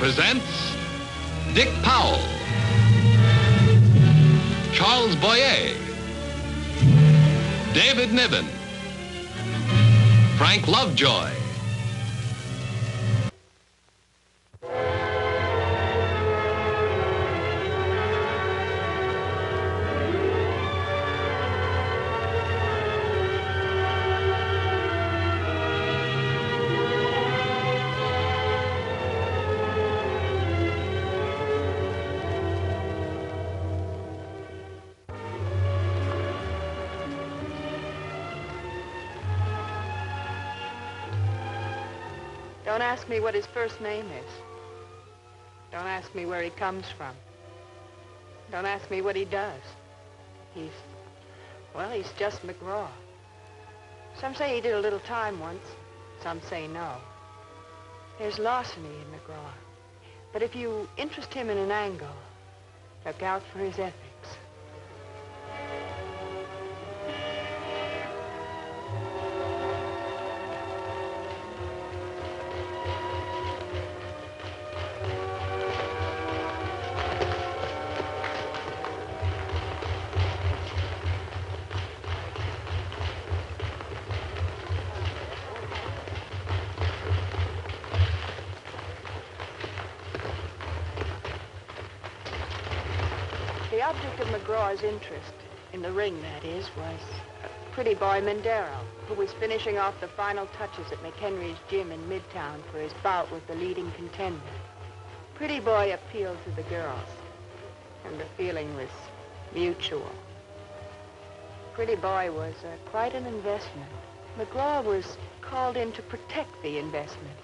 presents Dick Powell, Charles Boyer, David Niven, Frank Lovejoy. Don't ask me what his first name is. Don't ask me where he comes from. Don't ask me what he does. He's, well, he's just McGraw. Some say he did a little time once. Some say no. There's larceny in McGraw. But if you interest him in an angle, look out for his ethics. Object of McGraw's interest, in the ring that is, was a pretty boy Mendero, who was finishing off the final touches at McHenry's gym in Midtown for his bout with the leading contender. Pretty boy appealed to the girls, and the feeling was mutual. Pretty boy was uh, quite an investment. McGraw was called in to protect the investment.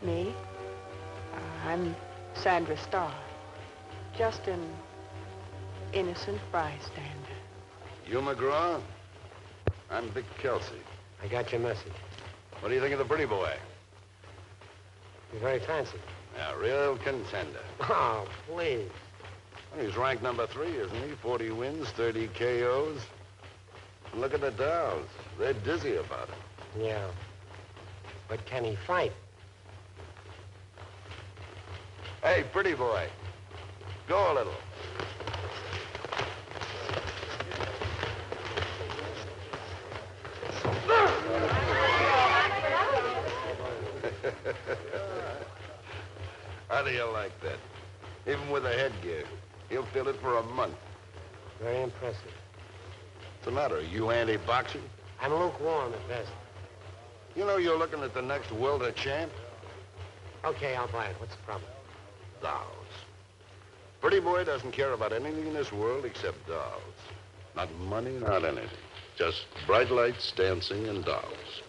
Me? Uh, I'm Sandra Starr. Just an innocent bystander. You McGraw? I'm Vic Kelsey. I got your message. What do you think of the pretty boy? You're very fancy. A real contender. Oh, please. Well, he's ranked number three, isn't he? 40 wins, 30 KOs. And look at the Dows. They're dizzy about him. Yeah. But can he fight? Hey, pretty boy. Go a little. How do you like that? Even with a headgear, he'll feel it for a month. Very impressive. What's the matter? You anti-boxing? I'm lukewarm at best. You know you're looking at the next welter champ? Okay, I'll buy it. What's the problem? Dolls. Pretty boy doesn't care about anything in this world except dolls. Not money, not anything. Just bright lights, dancing, and dolls.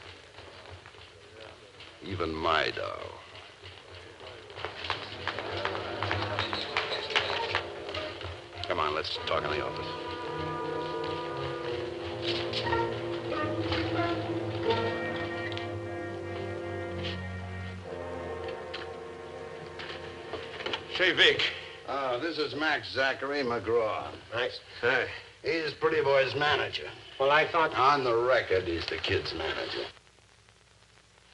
Even my doll. Come on, let's talk in the office. Say, Vic. Uh, this is Max Zachary McGraw. Max? Hey, he's Pretty Boy's manager. Well, I thought... On the record, he's the kid's manager.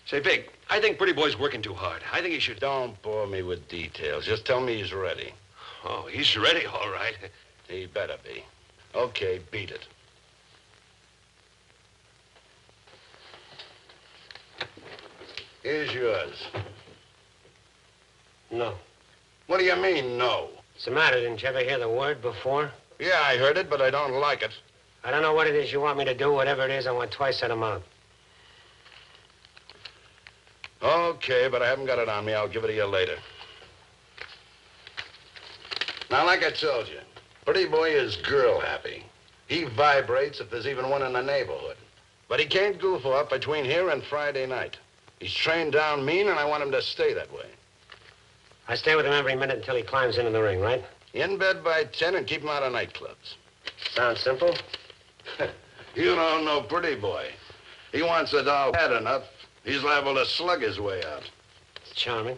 Say, Vic, I think Pretty Boy's working too hard. I think he should... Don't bore me with details. Just tell me he's ready. Oh, he's ready, all right. He better be. Okay, beat it. Here's yours. No. What do you mean, no? What's the matter? Didn't you ever hear the word before? Yeah, I heard it, but I don't like it. I don't know what it is you want me to do. Whatever it is, I want twice that amount. Okay, but I haven't got it on me. I'll give it to you later. Now, like I told you, Pretty Boy is girl happy. He vibrates if there's even one in the neighborhood. But he can't goof off between here and Friday night. He's trained down mean, and I want him to stay that way. I stay with him every minute until he climbs into the ring, right? In bed by 10 and keep him out of nightclubs. Sounds simple. You don't know Pretty Boy. He wants it all bad enough. He's liable to slug his way out. It's charming.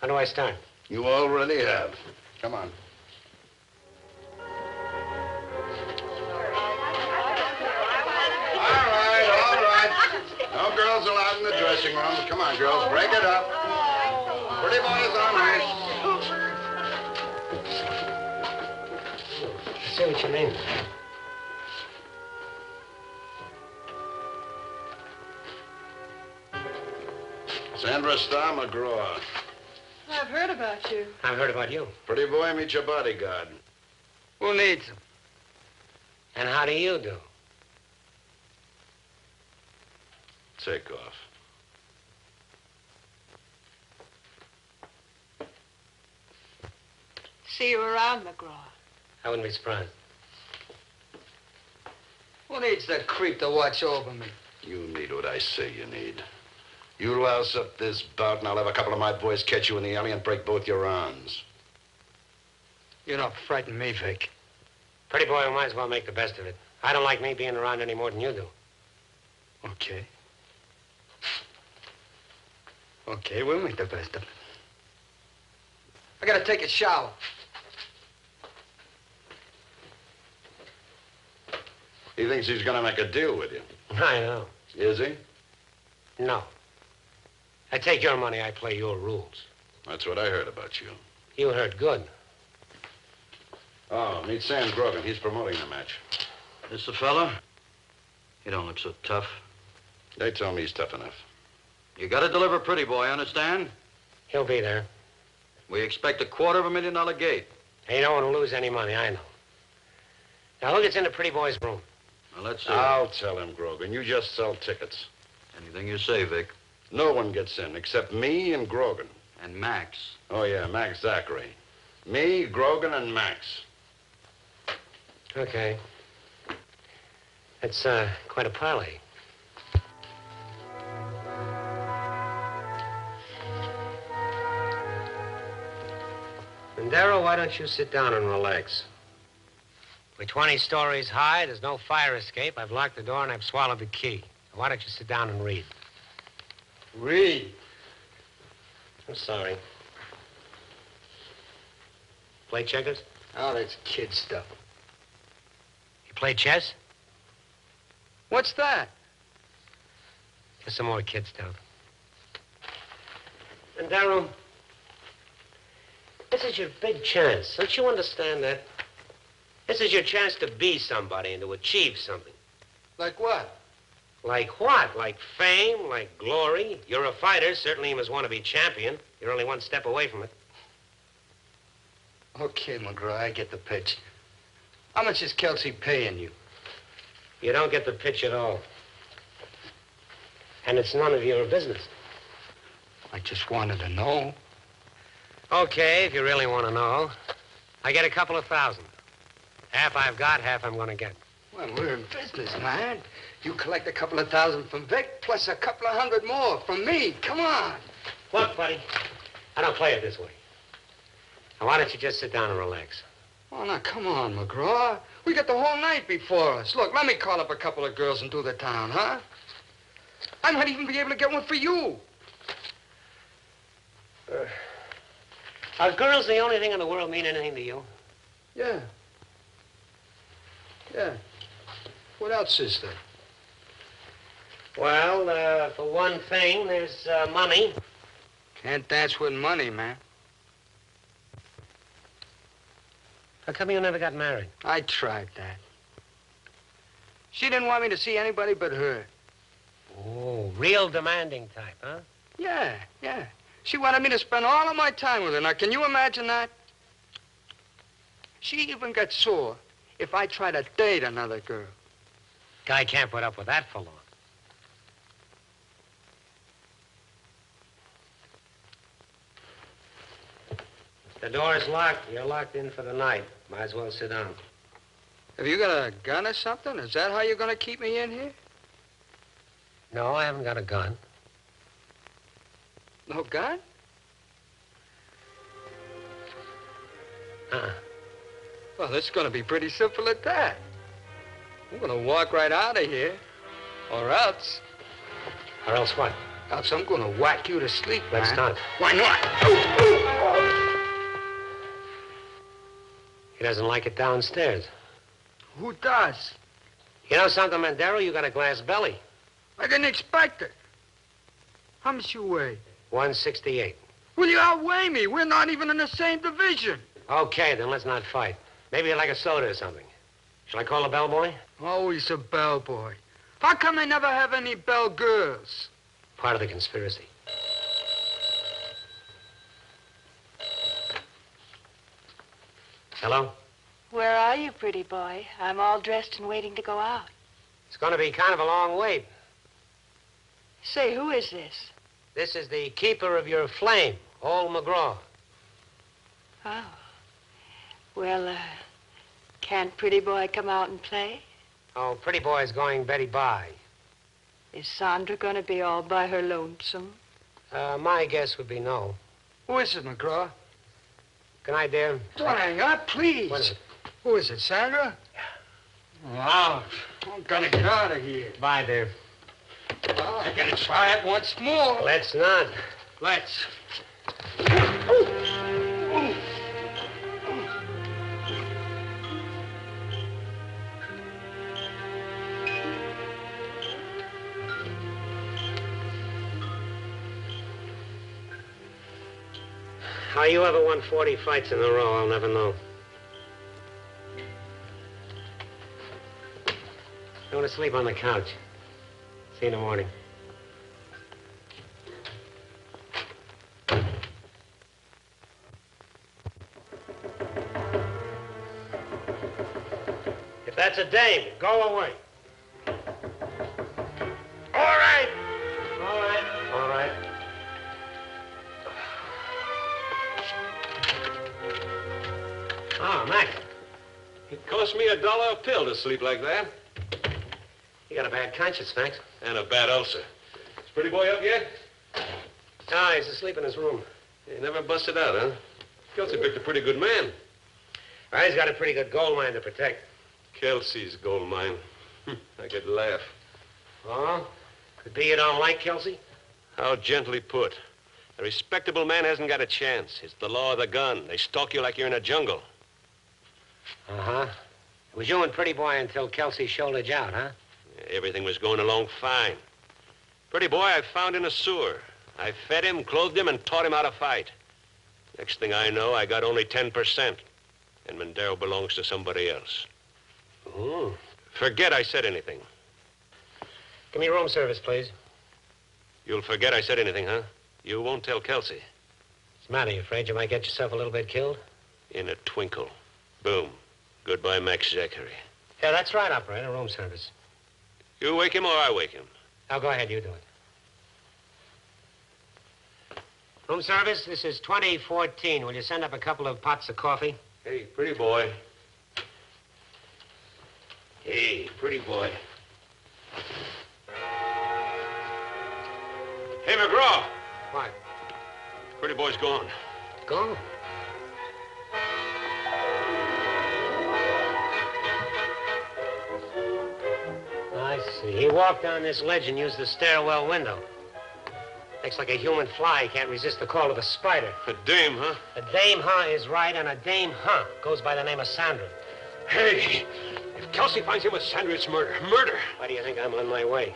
How do I start? You already have. Come on. All right. Girls allowed in the dressing room. Come on, girls, break it up. Pretty boy is on I see what you mean. Sandra Starr McGraw. I've heard about you. I've heard about you. Pretty boy, meet your bodyguard. Who needs him? And how do you do? Take off. See you around, McGraw. I wouldn't be surprised. Who needs the creep to watch over me? You need what I say you need. You louse up this bout, and I'll have a couple of my boys catch you in the alley and break both your arms. You don't frighten me, Vic. Pretty boy, we might as well make the best of it. I don't like me being around any more than you do. Okay. Okay, we'll make the best of it. I gotta take a shower. He thinks he's gonna make a deal with you. I know. Is he? No. I take your money, I play your rules. That's what I heard about you. You heard good. Oh, meet Sam Grogan. He's promoting the match. This the fella? You don't look so tough. They tell me he's tough enough. You gotta deliver pretty boy, understand? He'll be there. We expect a quarter of a million dollar gate. He don't want to lose any money, I know. Now, who gets into Pretty Boy's room? Now, let's see. I'll tell him, Grogan. You just sell tickets. Anything you say, Vic. No one gets in except me and Grogan. And Max. Oh, yeah, Max Zachary. Me, Grogan, and Max. Okay. That's uh, quite a parley. Darrow, why don't you sit down and relax? We're 20 stories high. There's no fire escape. I've locked the door and I've swallowed the key. Why don't you sit down and read? Read. I'm sorry. Play checkers? Oh, that's kid stuff. You play chess? What's that? Just some more kid stuff. And Darrow, this is your big chance. Don't you understand that? This is your chance to be somebody and to achieve something. Like what? Like what? Like fame? Like glory? You're a fighter. Certainly you must want to be champion. You're only one step away from it. Okay, McGraw, I get the pitch. How much is Kelsey paying you? You don't get the pitch at all. And it's none of your business. I just wanted to know. Okay, if you really want to know. I get a couple of thousand. Half I've got, half I'm going to get. Well, we're in business, man. You collect a couple of thousand from Vic, plus a couple of hundred more from me. Come on. Look, buddy, I don't play it this way. Now, why don't you just sit down and relax? Oh, now, come on, McGraw. We got the whole night before us. Look, let me call up a couple of girls and do the town, huh? I might even be able to get one for you. Uh, are girls the only thing in the world mean anything to you? Yeah. Yeah. What else is there? Well, uh, for one thing, there's uh, money. Can't dance with money, man. How come you never got married? I tried that. She didn't want me to see anybody but her. Oh, real demanding type, huh? Yeah, yeah. She wanted me to spend all of my time with her. Now, can you imagine that? She even got sore if I try to date another girl. Guy can't put up with that for long. The door's locked. You're locked in for the night. Might as well sit down. Have you got a gun or something? Is that how you're going to keep me in here? No, I haven't got a gun. Oh, no gun? Uh-uh. Well, it's going to be pretty simple at that. I'm going to walk right out of here. Or else, Or else what? else I'm going to whack you to sleep, Let's man. start. Why not? He doesn't like it downstairs. Who does? You know something, Mandero? You got a glass belly. I didn't expect it. How much you weigh? 168. Will you outweigh me? We're not even in the same division. Okay, then let's not fight. Maybe you'd like a soda or something. Shall I call the bellboy? Always a bellboy. How come they never have any bell girls? Part of the conspiracy. Hello? Where are you, pretty boy? I'm all dressed and waiting to go out. It's going to be kind of a long wait. Say, who is this? This is the keeper of your flame, old McGraw. Oh. Well, uh, can't pretty boy come out and play? Oh, pretty boy's going Betty by. Is Sandra going to be all by her lonesome? Uh, my guess would be no. Who is it, McGraw? Good night, dear. Don't hang up, please. What is it? Who is it, Sandra? Wow. I'm gonna get out of here. Bye, dear. Well, I gotta try it once more. Let's not. Let's. How you ever won 40 fights in a row, I'll never know. I want to sleep on the couch. See you in the morning. If that's a dame, go away. All right. All right. All right. Ah, oh, Mac, It cost me a dollar a pill to sleep like that. You got a bad conscience, Max. And a bad ulcer. Is Pretty boy up yet? Ah, he's asleep in his room. He never busted out, huh? Kelsey picked a pretty good man. Ah, he's got a pretty good gold mine to protect. Kelsey's gold mine. I could laugh. Oh? Could be you don't like Kelsey? How gently put. A respectable man hasn't got a chance. It's the law of the gun. They stalk you like you're in a jungle. Uh-huh. It was you and Pretty Boy until Kelsey shouldered you out, huh? Everything was going along fine. Pretty boy I found in a sewer. I fed him, clothed him, and taught him how to fight. Next thing I know, I got only 10%. And Mondero belongs to somebody else. Oh. Forget I said anything. Give me room service, please. You'll forget I said anything, huh? You won't tell Kelsey. What's the matter? You afraid you might get yourself a little bit killed? In a twinkle. Boom. Goodbye, Max Zachary. Yeah, that's right, operator. Room service. You wake him or I wake him? Now, go ahead. You do it. Room service, this is 2014. Will you send up a couple of pots of coffee? Hey, pretty boy. Hey, pretty boy. Hey, McGraw. What? Pretty boy's gone. Gone. See. He walked down this ledge and used the stairwell window. Looks like a human fly He can't resist the call of a spider. A dame, huh? A dame huh is right, and a dame huh goes by the name of Sandra. Hey, if Kelsey finds him with Sandra, it's murder. Murder. Why do you think I'm on my way?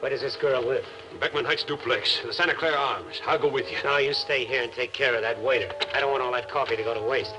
Where does this girl live? Beckman Heights duplex, the Santa Clara Arms. I'll go with you. No, you stay here and take care of that waiter. I don't want all that coffee to go to waste.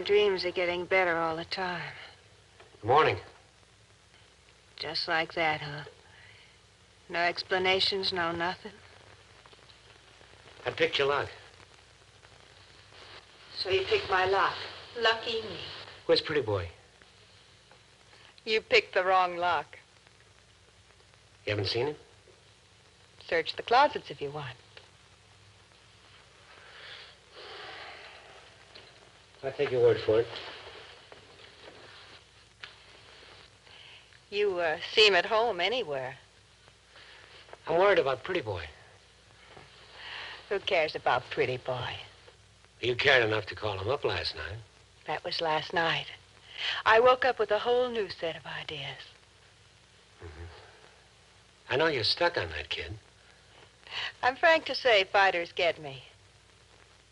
My dreams are getting better all the time. Good morning. Just like that, huh? No explanations, no nothing. I picked your lock. So you picked my lock. Lucky me. Where's Pretty Boy? You picked the wrong lock. You haven't seen him? Search the closets if you want. I'll take your word for it. You uh, seem at home anywhere. I'm worried about Pretty Boy. Who cares about pretty boy? You cared enough to call him up last night. That was last night. I woke up with a whole new set of ideas. I know you're stuck on that kid. I'm frank to say fighters get me.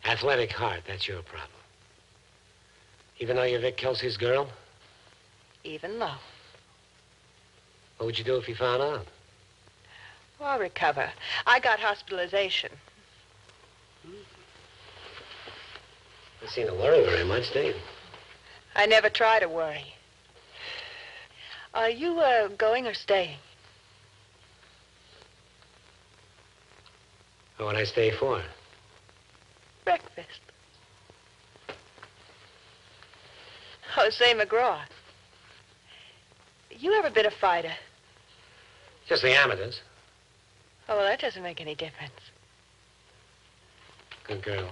Athletic heart, that's your problem. Even though you're Vic Kelsey's girl, Even though. what would you do if you found out? Well, I'll recover. I got hospitalization. You seem to worry very much, do you? I never try to worry. Are you uh, going or staying? What would I stay for? Breakfast. Oh, say, McGraw. You ever been a fighter? Just the amateurs. Oh, well, that doesn't make any difference. Good girl.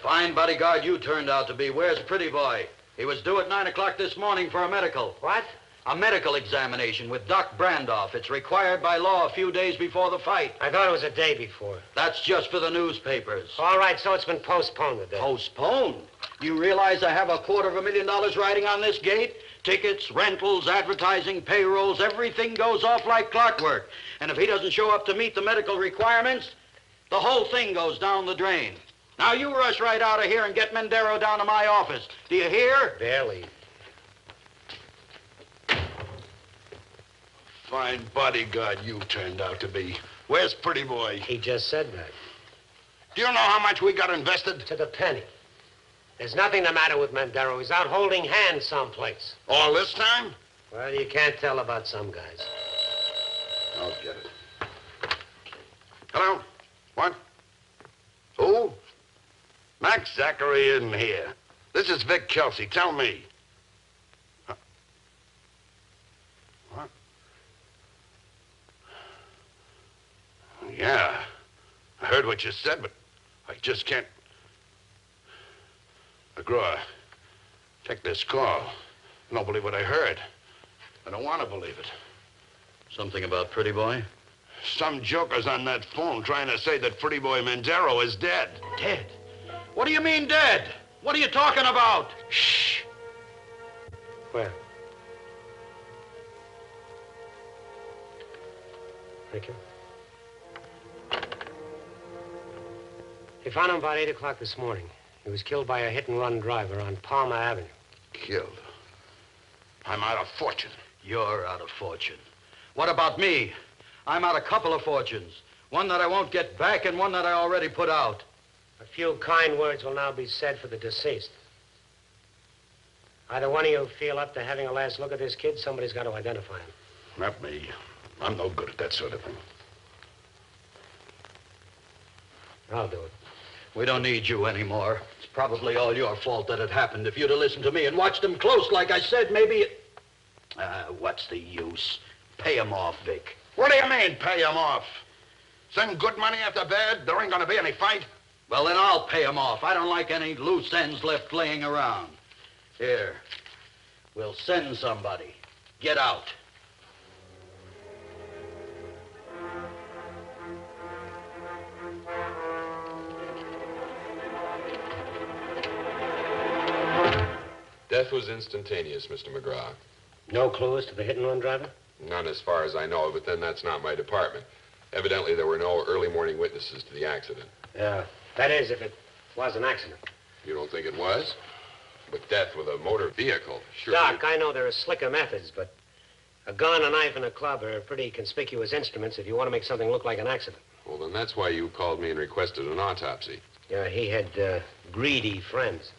Fine bodyguard you turned out to be. Where's Pretty Boy? He was due at 9 o'clock this morning for a medical. What? A medical examination with Doc Brandoff. It's required by law a few days before the fight. I thought it was a day before. That's just for the newspapers. All right, so it's been postponed a day. Postponed? You realize I have a quarter of a million dollars riding on this gate? Tickets, rentals, advertising, payrolls, everything goes off like clockwork. And if he doesn't show up to meet the medical requirements, the whole thing goes down the drain. Now you rush right out of here and get Mendero down to my office. Do you hear? Barely. Fine bodyguard you turned out to be. Where's Pretty Boy? He just said that. Do you know how much we got invested? To the penny. There's nothing the matter with Mendero. He's out holding hands someplace. All this time? Well, you can't tell about some guys. I'll get it. Hello? What? Who? Max Zachary isn't here. This is Vic Kelsey. Tell me. Huh? What? Yeah. I heard what you said, but I just can't. McGraw, take this call. I don't believe what I heard. I don't want to believe it. Something about Pretty Boy? Some joker's on that phone trying to say that Pretty Boy Mendero is dead. Dead? What do you mean dead? What are you talking about? Shh. Where? Thank you. They found him about 8 o'clock this morning. He was killed by a hit-and-run driver on Palmer Avenue. Killed. I'm out of fortune. You're out of fortune. What about me? I'm out a couple of fortunes. One that I won't get back and one that I already put out. A few kind words will now be said for the deceased. Either one of you feel up to having a last look at this kid, somebody's got to identify him. Not me. I'm no good at that sort of thing. I'll do it. We don't need you anymore. It's probably all your fault that it happened. If you'd have listened to me and watched them close, like I said, maybe it... Uh, what's the use? Pay him off, Vic. What do you mean, pay him off? Send good money after bad? There ain't gonna be any fight? Well, then I'll pay him off. I don't like any loose ends left laying around. Here. We'll send somebody. Get out. Death was instantaneous, Mr. McGraw. No clues to the hit-and-run driver? None as far as I know, but then that's not my department. Evidently, there were no early morning witnesses to the accident. Yeah. That is, if it was an accident. You don't think it was? But death with a motor vehicle, sure. Doc, I know there are slicker methods, but a gun, a knife, and a club are pretty conspicuous instruments if you want to make something look like an accident. Well, then that's why you called me and requested an autopsy. Yeah, he had uh, greedy friends.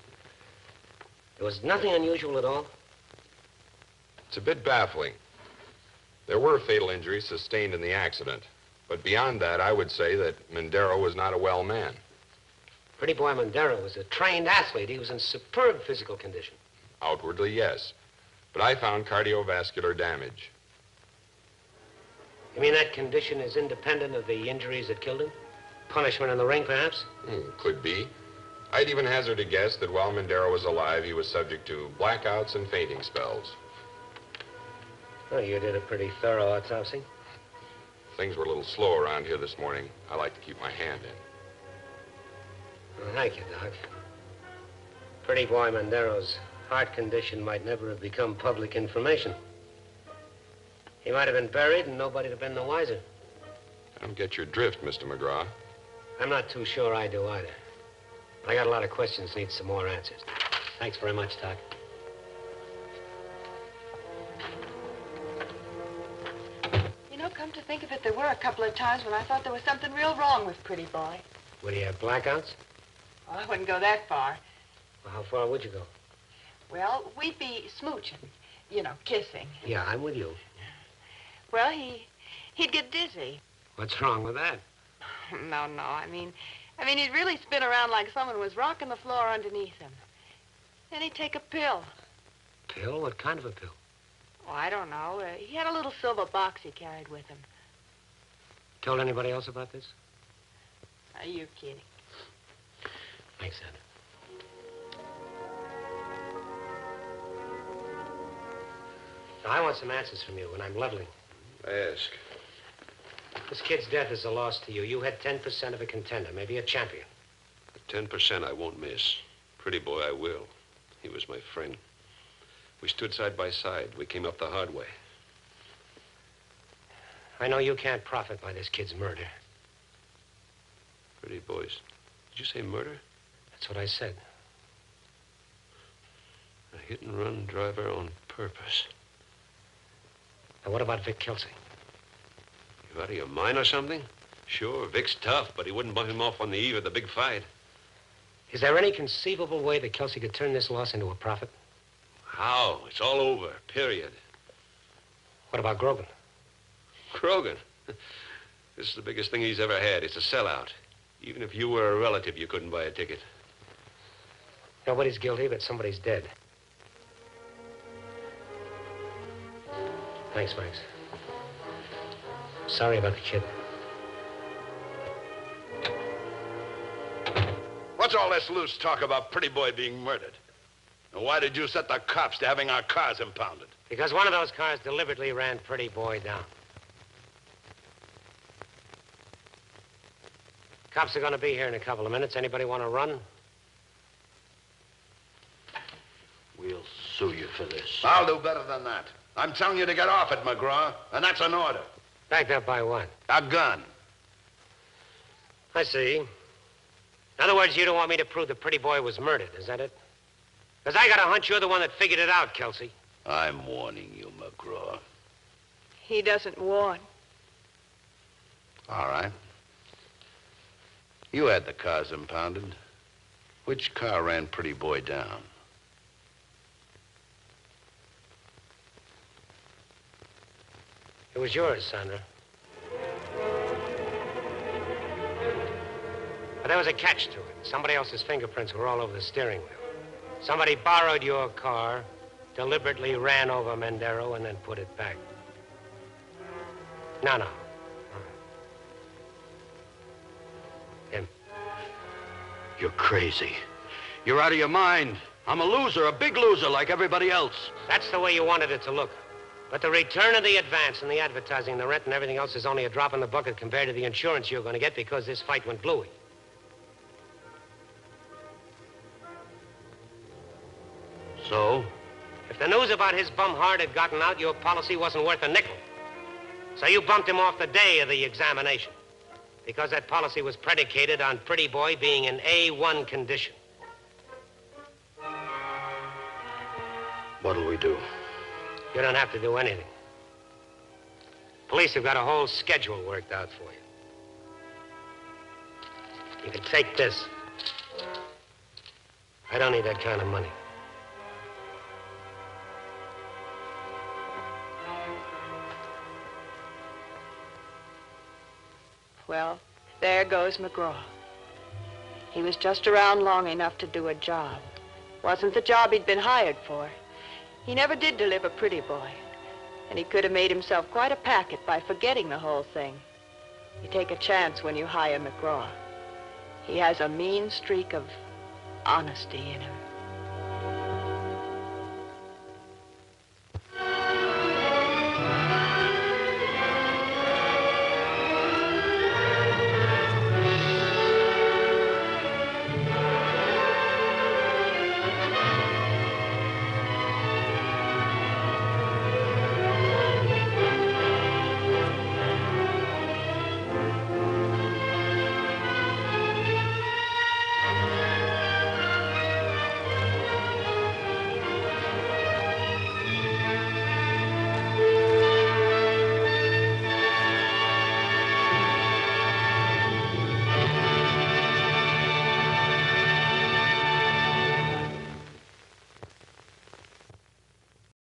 There was nothing unusual at all. It's a bit baffling. There were fatal injuries sustained in the accident. But beyond that, I would say that Mendero was not a well man. Pretty boy Mondero was a trained athlete. He was in superb physical condition. Outwardly, yes. But I found cardiovascular damage. You mean that condition is independent of the injuries that killed him? Punishment in the ring, perhaps? Hmm, could be. I'd even hazard a guess that while Mendero was alive, he was subject to blackouts and fainting spells. Well, you did a pretty thorough autopsy. Things were a little slow around here this morning. I like to keep my hand in. Well, thank you, Doc. Pretty boy Mondero's heart condition might never have become public information. He might have been buried and nobody'd have been the wiser. I don't get your drift, Mr. McGraw. I'm not too sure I do either. I got a lot of questions, need some more answers. Thanks very much, Doc. You know, come to think of it, there were a couple of times when I thought there was something real wrong with Pretty Boy. Would he have blackouts? Well, I wouldn't go that far. Well, how far would you go? Well, we'd be smooching, you know, kissing. Yeah, I'm with you. Well, he, he'd get dizzy. What's wrong with that? No, no, I mean, I mean, he'd really spin around like someone was rocking the floor underneath him. Then he'd take a pill. Pill? What kind of a pill? Oh, I don't know. Uh, he had a little silver box he carried with him. Told anybody else about this? Are you kidding? Thanks, Sandra. Now, I want some answers from you, and I'm leveling. Ask. This kid's death is a loss to you. You had 10% of a contender, maybe a champion. The Ten percent I won't miss. Pretty boy, I will. He was my friend. We stood side by side. We came up the hard way. I know you can't profit by this kid's murder. Pretty boys. Did you say murder? That's what I said. A hit and run driver on purpose. Now, what about Vic Kelsey? You out of your mind or something? Sure, Vic's tough, but he wouldn't bump him off on the eve of the big fight. Is there any conceivable way that Kelsey could turn this loss into a profit? How? It's all over. Period. What about Grogan? Grogan? This is the biggest thing he's ever had. It's a sellout. Even if you were a relative, you couldn't buy a ticket. Nobody's guilty, but somebody's dead. Thanks, Max. Sorry about the kid. What's all this loose talk about Pretty Boy being murdered? And why did you set the cops to having our cars impounded? Because one of those cars deliberately ran Pretty Boy down. Cops are going to be here in a couple of minutes. Anybody want to run? We'll sue you for this. I'll do better than that. I'm telling you to get off it, McGraw, and that's an order. Backed up by what? A gun. I see. In other words, you don't want me to prove the Pretty Boy was murdered, is that it? Because I got a hunch you're the one that figured it out, Kelsey. I'm warning you, McGraw. He doesn't warn. All right. You had the cars impounded. Which car ran Pretty Boy down? It was yours, Sandra. But there was a catch to it. Somebody else's fingerprints were all over the steering wheel. Somebody borrowed your car, deliberately ran over Mendero, and then put it back. No, no. Uh-huh. Him. You're crazy. You're out of your mind. I'm a loser, a big loser like everybody else. That's the way you wanted it to look. But the return of the advance and the advertising, the rent, and everything else is only a drop in the bucket compared to the insurance you're going to get because this fight went bluey. So? If the news about his bum heart had gotten out, your policy wasn't worth a nickel. So you bumped him off the day of the examination. Because that policy was predicated on Pretty Boy being in A1 condition. What'll we do? You don't have to do anything. Police have got a whole schedule worked out for you. You can take this. I don't need that kind of money. Well, there goes McGraw. He was just around long enough to do a job. Wasn't the job he'd been hired for. He never did deliver Pretty Boy. And he could have made himself quite a packet by forgetting the whole thing. You take a chance when you hire McGraw. He has a mean streak of honesty in him.